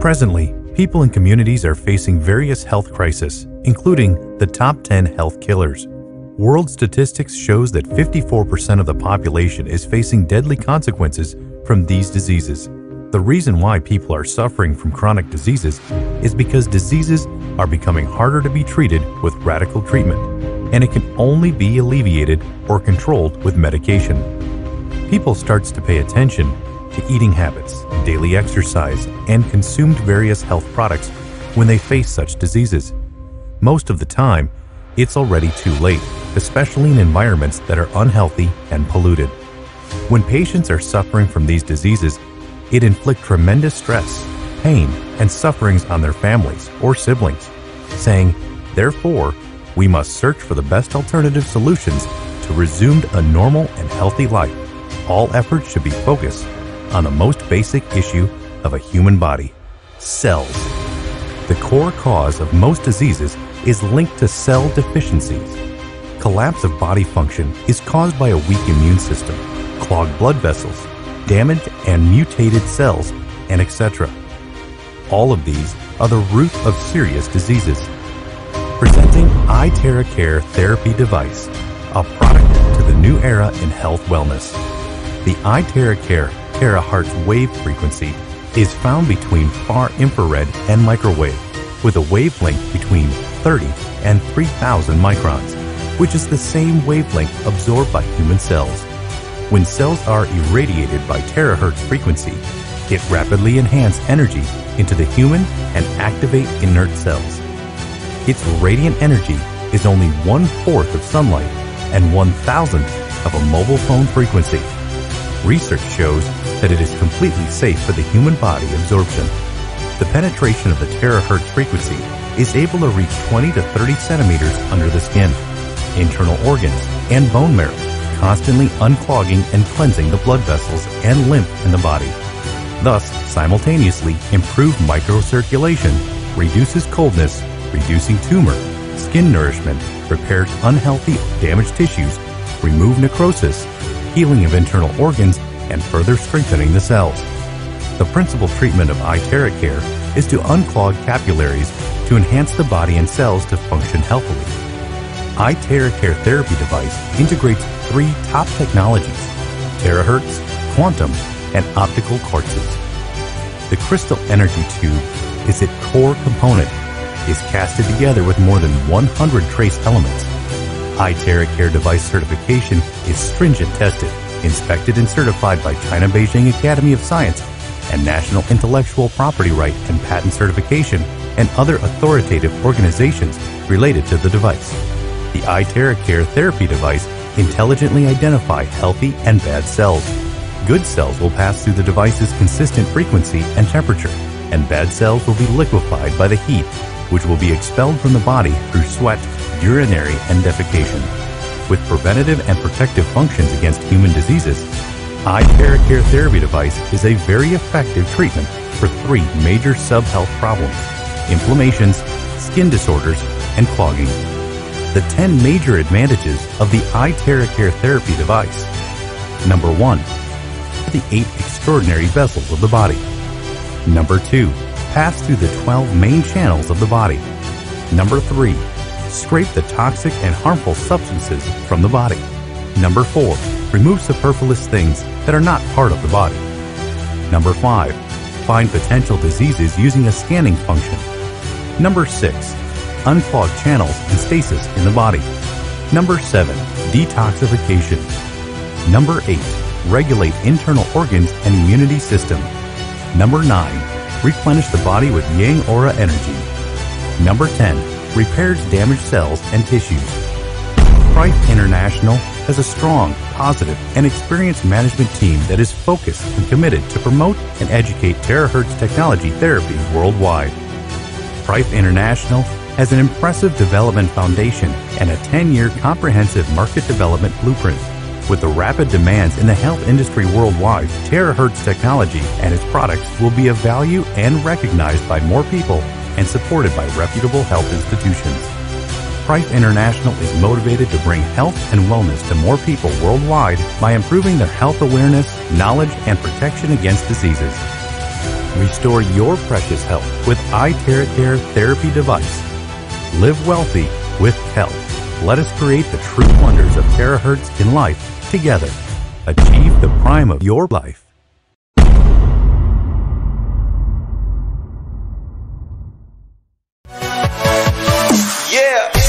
Presently, people and communities are facing various health crises, including the top 10 health killers. World statistics shows that 54% of the population is facing deadly consequences from these diseases. The reason why people are suffering from chronic diseases is because diseases are becoming harder to be treated with radical treatment, and it can only be alleviated or controlled with medication. People starts to pay attention to eating habits, daily exercise, and consumed various health products when they face such diseases. Most of the time, it's already too late, especially in environments that are unhealthy and polluted. When patients are suffering from these diseases, it inflicts tremendous stress, pain, and sufferings on their families or siblings, saying, therefore, we must search for the best alternative solutions to resume a normal and healthy life. All efforts should be focused on the most basic issue of a human body cells. The core cause of most diseases is linked to cell deficiencies. Collapse of body function is caused by a weak immune system, clogged blood vessels, damaged and mutated cells, and etc. All of these are the root of serious diseases. Presenting iTeracare Therapy Device, a product to the new era in health wellness. The iTeracare terahertz wave frequency is found between far infrared and microwave with a wavelength between 30 and 3000 microns, which is the same wavelength absorbed by human cells. When cells are irradiated by terahertz frequency, it rapidly enhances energy into the human and activate inert cells. Its radiant energy is only one-fourth of sunlight and one-thousandth of a mobile phone frequency. Research shows that it is completely safe for the human body absorption. The penetration of the terahertz frequency is able to reach 20 to 30 centimeters under the skin, internal organs, and bone marrow, constantly unclogging and cleansing the blood vessels and lymph in the body. Thus, simultaneously improve microcirculation, reduces coldness, reducing tumor, skin nourishment, repairs unhealthy damaged tissues, remove necrosis, healing of internal organs, and further strengthening the cells. The principal treatment of iTeracare is to unclog capillaries to enhance the body and cells to function healthily. iTerra Care therapy device integrates three top technologies, terahertz, quantum, and optical quartzes. The crystal energy tube is its core component, is casted together with more than 100 trace elements iTerra Care device certification is stringent tested, inspected and certified by China Beijing Academy of Science and National Intellectual Property Right and Patent Certification and other authoritative organizations related to the device. The iTeracare therapy device intelligently identify healthy and bad cells. Good cells will pass through the device's consistent frequency and temperature, and bad cells will be liquefied by the heat, which will be expelled from the body through sweat, urinary, and defecation. With preventative and protective functions against human diseases, iTeracare therapy device is a very effective treatment for three major sub-health problems, inflammations, skin disorders, and clogging. The 10 major advantages of the iTeracare therapy device. Number 1. The 8 extraordinary vessels of the body. Number 2. Pass through the 12 main channels of the body. Number 3 Scrape the toxic and harmful substances from the body. Number 4. Remove superfluous things that are not part of the body. Number 5. Find potential diseases using a scanning function. Number 6. Unclog channels and stasis in the body. Number 7. Detoxification. Number 8. Regulate internal organs and immunity system. Number 9. Replenish the body with Yang Aura energy. Number 10 repairs damaged cells and tissues. Prife International has a strong, positive, and experienced management team that is focused and committed to promote and educate terahertz technology therapy worldwide. Prife International has an impressive development foundation and a 10-year comprehensive market development blueprint. With the rapid demands in the health industry worldwide, terahertz technology and its products will be of value and recognized by more people and supported by reputable health institutions. Prife International is motivated to bring health and wellness to more people worldwide by improving their health awareness, knowledge, and protection against diseases. Restore your precious health with iTeracare therapy device. Live wealthy with health. Let us create the true wonders of terahertz in life together. Achieve the prime of your life. Yeah.